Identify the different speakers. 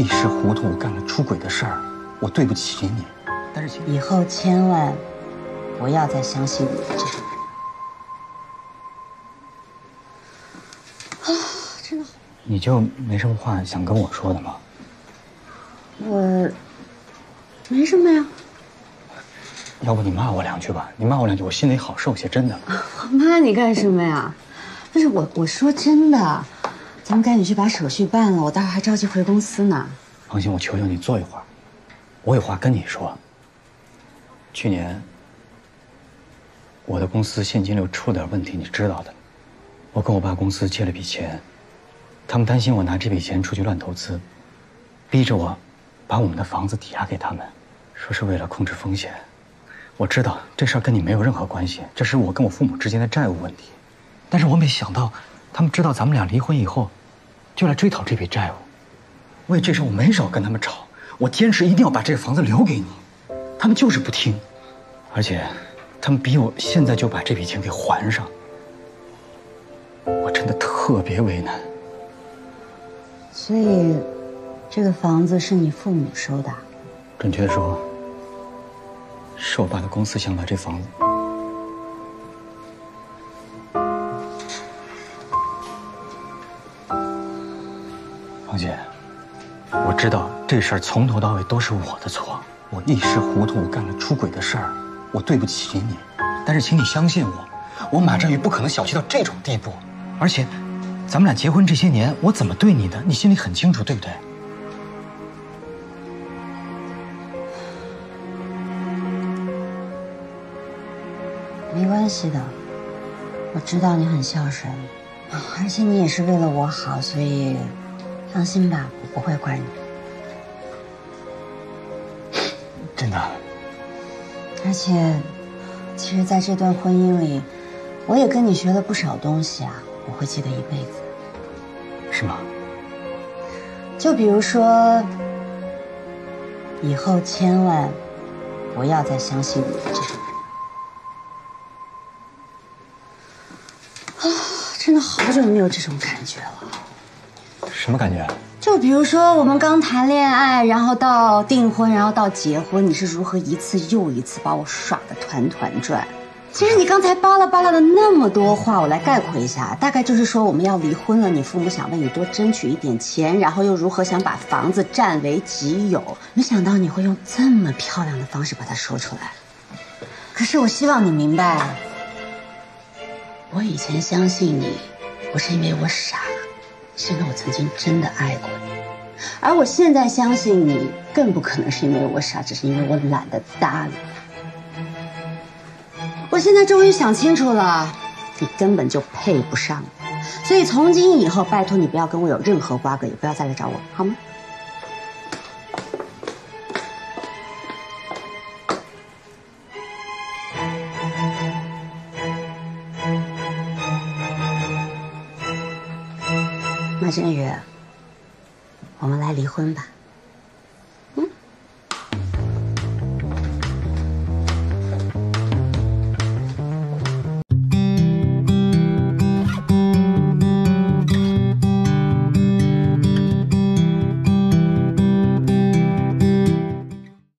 Speaker 1: 一时糊涂干了出轨的事儿，我对不起你。但是
Speaker 2: 以后千万不要再相信你这种人。啊，真的好。
Speaker 1: 你就没什么话想跟我说的吗？
Speaker 2: 我没什么呀。
Speaker 1: 要不你骂我两句吧？你骂我两句，我心里好受些。真的。
Speaker 2: 我骂你干什么呀？不是我，我说真的，咱们赶紧去把手续办了，我待会儿还着急回公司呢。
Speaker 1: 放心，我求求你坐一会儿，我有话跟你说。去年我的公司现金流出了点问题，你知道的。我跟我爸公司借了笔钱，他们担心我拿这笔钱出去乱投资，逼着我把我们的房子抵押给他们，说是为了控制风险。我知道这事儿跟你没有任何关系，这是我跟我父母之间的债务问题。但是我没想到，他们知道咱们俩离婚以后，就来追讨这笔债务。为这事我没少跟他们吵，我坚持一定要把这个房子留给你，他们就是不听，而且，他们逼我现在就把这笔钱给还上。我真的特别为难。
Speaker 2: 所以，这个房子是你父母收的？
Speaker 1: 准确的说，是我爸的公司想把这房子。姐，我知道这事儿从头到尾都是我的错，我一时糊涂干了出轨的事儿，我对不起你。但是请你相信我，我马振宇不可能小气到这种地步。而且，咱们俩结婚这些年，我怎么对你的，你心里很清楚，对不对？
Speaker 2: 没关系的，我知道你很孝顺，而且你也是为了我好，所以。放心吧，我不会怪你。
Speaker 1: 真的。
Speaker 2: 而且，其实，在这段婚姻里，我也跟你学了不少东西啊，我会记得一辈子。
Speaker 1: 是吗？
Speaker 2: 就比如说，以后千万不要再相信你这种人。啊，真的好久没有这种感觉了。
Speaker 1: 什么感觉？
Speaker 2: 就比如说，我们刚谈恋爱，然后到订婚，然后到结婚，你是如何一次又一次把我耍的团团转？其实你刚才巴拉巴拉的那么多话，我来概括一下，大概就是说我们要离婚了，你父母想为你多争取一点钱，然后又如何想把房子占为己有。没想到你会用这么漂亮的方式把它说出来。可是我希望你明白，我以前相信你，不是因为我傻。是因为我曾经真的爱过你，而我现在相信你，更不可能是因为我傻，只是因为我懒得搭理。我现在终于想清楚了，你根本就配不上我，所以从今以后，拜托你不要跟我有任何瓜葛，也不要再来找我，好吗？马振宇，我们来离婚吧。